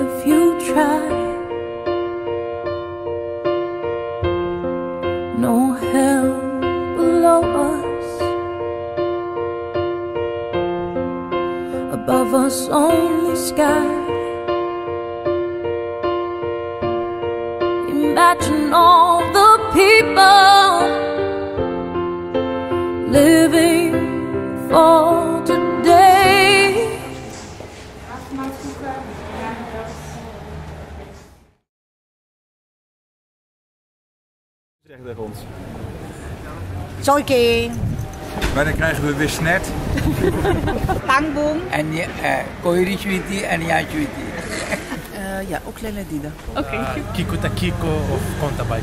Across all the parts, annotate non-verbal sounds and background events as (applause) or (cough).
if you try. Zoiking, Maar dan krijgen we weer snet. (laughs) tangbong. En uh, Koiri Sweetie en Ja Sweetie. ja, ook Lenedina. Kiko Takiko of Kontabay.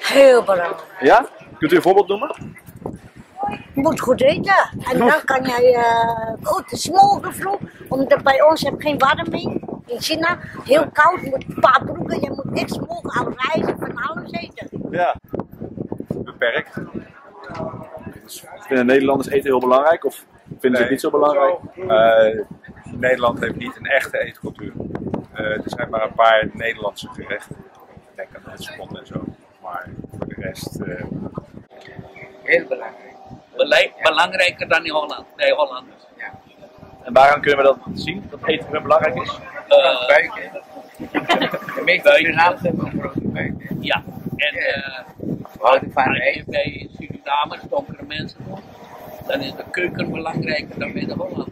Heel belangrijk. Ja? Kunt u een voorbeeld noemen? Je moet goed eten. En dan kan jij eh goed smogen vroeg. Omdat bij ons heb je geen warming. In China, heel koud, je moet een paar broeken, je moet niks mogen, al reizen, van alles eten. Ja. Beperkt. Vinden Nederlanders eten heel belangrijk of vinden ze het niet zo belangrijk? Eh, Nederland heeft niet een echte eetcultuur. Eh, er zijn maar een paar Nederlandse gerechten. Ik denk aan het spot en zo. Maar voor de rest. eh, Heel belangrijk. Belij- Belangrijker dan in Holland. Nee, Hollanders. Ja. En waaraan kunnen we dat zien, dat eten belangrijk is? Uh, buiken. De meeste Surinaamse hebben een grote buik. Ja, en Ja. eh je bij Surinamers, donkere mensen, dan is de keuken belangrijker dan bij de Hollanders.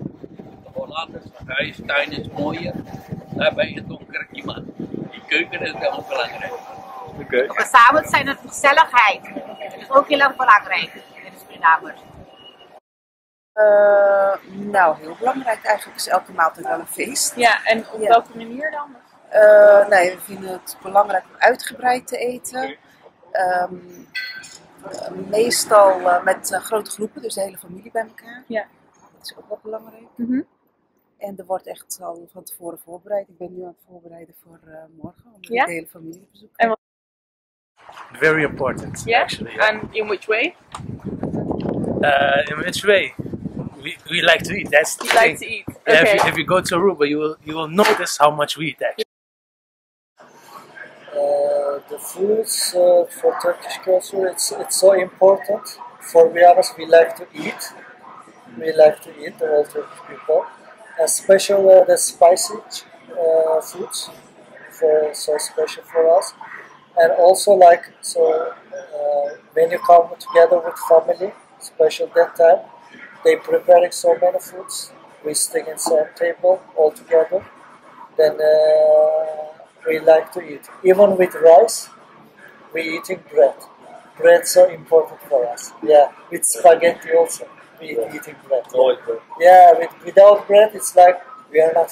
De Hollanders, de huistuin is mooier, daar ben je donker iemand. Die keuken is wel belangrijk. Maar samen zijn het gezelligheid. Dat is ook heel erg belangrijk Eh, nou, heel belangrijk. Eigenlijk is elke maaltijd wel een feest. Ja, en op Ja. welke manier dan? Eh, nee, we vinden het belangrijk om uitgebreid te eten. Ehm, eh, meestal eh, met grote groepen, dus de hele familie bij elkaar. Ja. Dat is ook wel belangrijk. Mhm. En er wordt echt al van tevoren voorbereid. Ik ben nu aan het voorbereiden voor eh, morgen, om Ja? de hele familie te bezoeken. Very important, Yeah? actually. yeah. And in which way? Uh, in which way? We, we like to eat. That's the like thing. to eat. Yeah, if, Okay. you, if you go to Aruba, you will you will notice how much we eat. Actually. Uh, the foods uh, for Turkish culture, it's it's so important. For be honest, we like to eat. We like to eat, the all Turkish people, especially uh, the spicy uh, foods, for so special for us. And also like so, uh, when you come together with family, especially that time, they preparing so many foods. We in same table all together then uh, we like to eat. Even with rice, we eating bread. Bread so important for us. Yeah, with spaghetti also, we eating bread. Yeah, with, without bread, it's like we are not.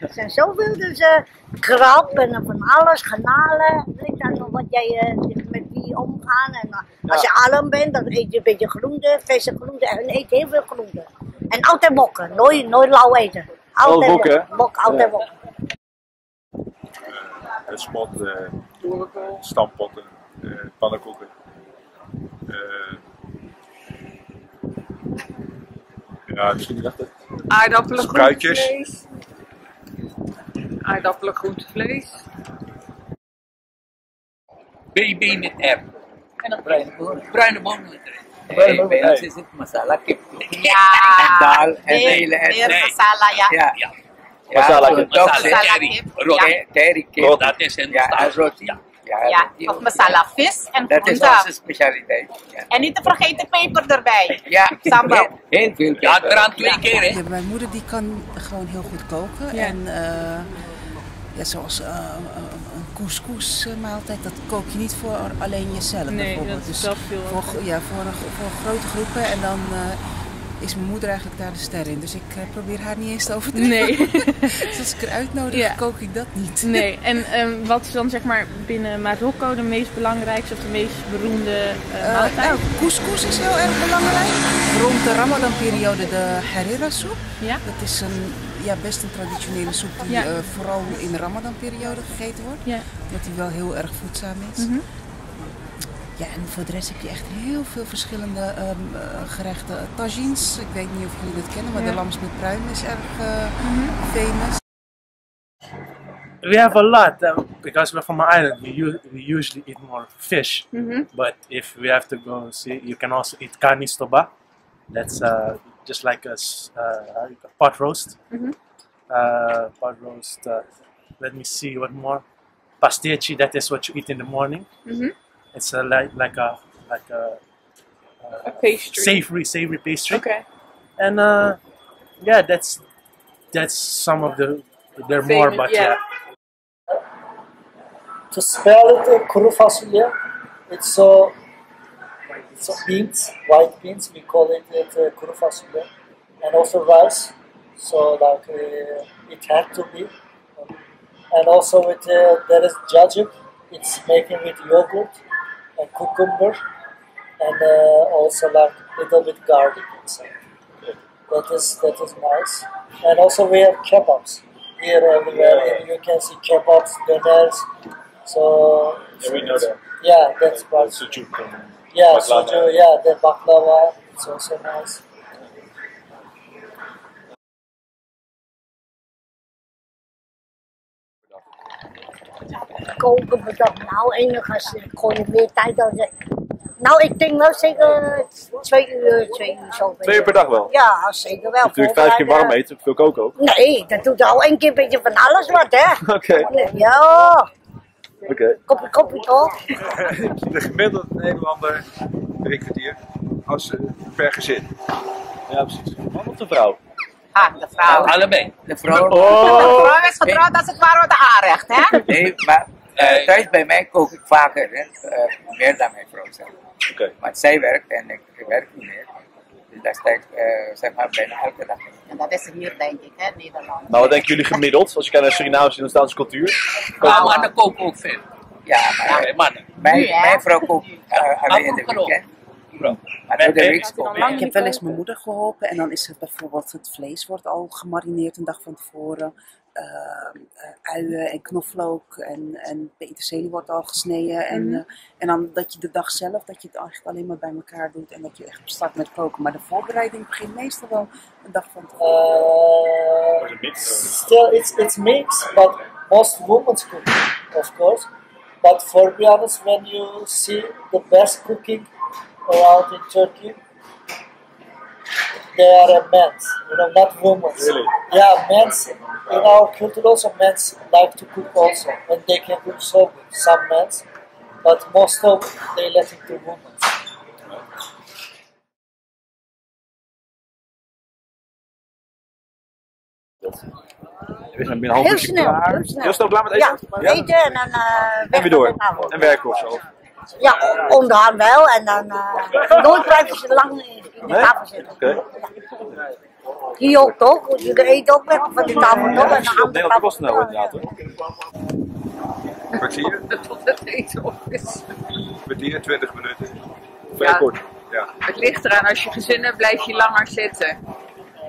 Er zijn zoveel, dus eh krab en van alles, garnalen. Ligt aan wat jij eh, met wie omgaan. En eh, als je arm bent, dan eet je een beetje groente, verse groente. En eet heel veel groente. En altijd bokken, nooit, nooit lauw eten. Altijd bokken, hè? Bok, altijd Ja. bokken. eh, stampotten, eh, pannenkoeken. Eh, ja, misschien dacht ik. Aardappelen, Spruitjes. Aardappelen, groentevlees. BB met R. En dan Bruine bonen. Bruine bonen met R. Hey, bij ons is het masala kip. (laughs) Ja, En daal en hele meer eten. masala, ja. Ja. Ja. Ja, Masala kip. Masala Terry. kip, ja. Terry kip. Dat is in Ja, en roti. Ja. Ja, Ja, of masala vis en Dat is groente. onze specialiteit. Ja, En niet te vergeten peper erbij. ja. Sambal. heel, veel Ja, peper. eraan twee keer, hè? Ja, mijn moeder die kan gewoon heel goed koken. Ja. En eh, ja, zoals eh, een- een couscous eh, maaltijd, dat kook je niet voor alleen jezelf Nee, bijvoorbeeld. dat is Dus veel. voor, ja, voor, voor grote groepen. En dan eh, is mijn moeder eigenlijk daar de ster in. Dus ik eh, probeer haar niet eens te overtreffen. Nee. (laughs) dus als ik haar uitnodig, Ja. kook ik dat niet. Nee, en ehm, wat is dan zeg maar binnen Marokko de meest belangrijkste of de meest beroemde maaltijd? nou, couscous is heel erg belangrijk. rond de Ramadan-periode de harira soep. Ja. Dat is een ja, best een traditionele soep die Ja. eh, vooral in de Ramadan-periode gegeten wordt. Ja. Omdat die wel heel erg voedzaam is. Mhm. Ja, en voor de rest heb je echt heel veel verschillende ehm, eh, gerechten. Tagines, ik weet niet of jullie dat kennen, maar Ja. de lams met pruim is erg eh, famous. We have a lot uh, because we're from an island. We, we usually eat more fish, Mhm. but if we have to go see, you can also eat carne stoba. That's uh, just like a uh, pot roast. Mhm. Uh, pot roast. Uh, let me see what more. Pastici. That is what you eat in the morning. Mhm. It's a, like like a like a, uh, A pastry. savory savory pastry. Okay. And uh, yeah, that's that's some of the. There are more, but yeah. yeah. To spell it, uh, kuru fasulye, it's so so beans, white beans. We call it, it uh, kuru fasulye, and also rice. So like uh, it had to be, and also with uh, there is jajik. It's making with yogurt and cucumber, and uh, also like little bit garlic inside. That is that is nice. And also we have kebabs here everywhere. And you can see kebabs, doners. So Yeah, we know that. Yeah, that's. Sujuk and Yeah, soju, yeah, the baklava. It's also nice. Koken bedacht. Nou, enige als ik gewoon meer tijd had. eh, Nou, ik denk wel zeker twee uur, twee uur zo. Twee uur per dag wel? Ja, zeker wel. Natuurlijk vijf keer warm eten, veel koken ook. Nee, dat doet al één keer een beetje van alles wat, hè? (laughs) Oké. Ja, Oké. kopje, kopje toch? (laughs) De gemiddelde Nederlander drie kwartier als, eh, per gezin. Ja, precies. Man of de vrouw? Ah, de vrouw. Allebei. De vrouw. De vrouw is getrouwd als het ware met de aanrecht, hè? Nee, maar eh, thuis bij mij kook ik vaker, hè, eh, meer dan mijn vrouw zelf. Oké. Want zij werkt en ik, ik werk niet meer. Ik eh, zeg maar bijna elke dag. En dat is hier, denk ik, hè, Nederland. Nou, wat denken jullie gemiddeld? Als je kijkt naar Surinaamse en Indonesische cultuur. Maar mannen koken ook veel. Ja, maar Nee, mannen. mijn, mijn vrouw kookt eh, alleen in de weekend. Maar de ik. heb wel eens mijn moeder geholpen en dan is het bijvoorbeeld het vlees wordt al gemarineerd een dag van tevoren. Eh, eh, uien en knoflook en, en peterselie wordt al gesneden. En, Mhm. eh, en dan dat je de dag zelf, dat je het eigenlijk alleen maar bij elkaar doet en dat je echt start met koken. Maar de voorbereiding begint meestal wel een dag van tevoren. Uh, still, it's it's mixed, but most women's cooking, of course. But for be honest, when you see the best cooking around in Turkey, they are a men's, you know, not women's. Really? Yeah, men's. In our culture, also men's like to cook also, and they can cook so good. Some men's, but most of they let it to women. We zijn binnen een half snel, klaar. heel snel. Heel snel klaar met Ja, eten? eten en dan eh weg En weer door. En werken of zo. Ja, onderaan wel. En dan eh nooit blijven ze lang in de Nee? tafel zitten. Oké. Hier ook toch? Jullie eten ook weg van de tafel toch? En dan denk dat was snel inderdaad hoor. Kwartier, Tot het eten op is. kwartier, twintig minuten. Vrij Ja. kort. Ja. Het ligt eraan, als je gezin hebt, blijf je langer zitten.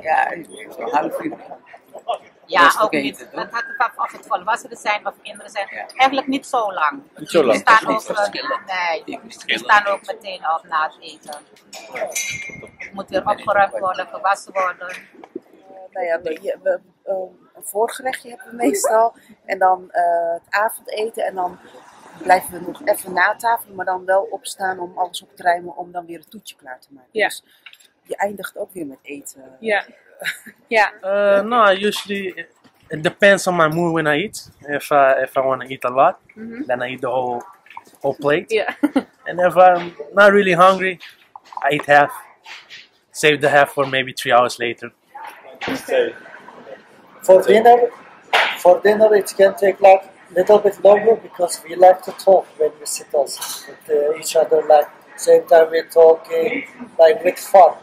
Ja, zo'n half uur. Ja, ook niet. toch? hangt ervan af of het volwassenen zijn of kinderen zijn. Ja. Eigenlijk niet zo lang. Niet zo lang. Die staan ook, is niet verschillen. nee, Die die verschillen staan ook meteen op na het eten. Moet weer opgeruimd worden, gewassen worden. nou ja, we, je- we, eh, een voorgerechtje hebben we meestal. En dan eh, het avondeten. En dan blijven we nog even na tafel. Maar dan wel opstaan om alles op te ruimen. Om dan weer het toetje klaar te maken. Ja. Dus je eindigt ook weer met eten. Ja. (laughs) Ja. Uh, no, I usually it depends on my mood when I eat. If I if I want to eat a lot, then I eat the whole whole plate. Yeah. (laughs) And if I'm not really hungry, I eat half. Save the half for maybe three hours later. For dinner, for dinner it can take like little bit longer because we like to talk when we sit us with uh, each other. Like same time we're talking, like with fun,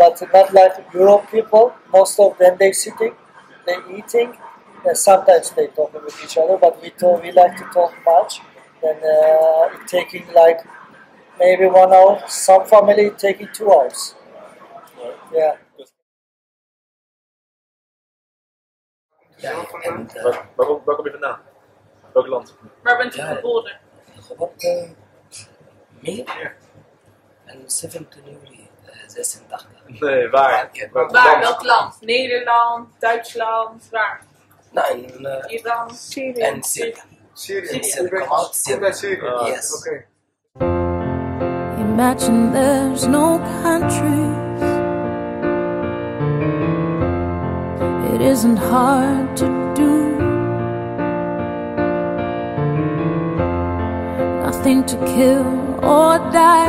but not like Europe people. Most of them they sitting, they eating, and sometimes they talking with each other. But we talk, we like to talk much, and uh, taking like maybe one hour. Some family taking two hours. Yeah. Ja, en Waar, waar, kom- waar kom je vandaan? Welk land? Waar bent u Ja. geboren? geboren meer en 17 juli 86. Nee, waar? Welk Waar? land? Welk land? Nederland, Duitsland, waar? Nou, in eh, Iran, Syrië. en Syrië. Syrië. In Syrië, bent- kom uit Syrië. Syrië? Ah, Yes. Oké. Imagine there's no countries. It isn't hard to do. Nothing to kill or die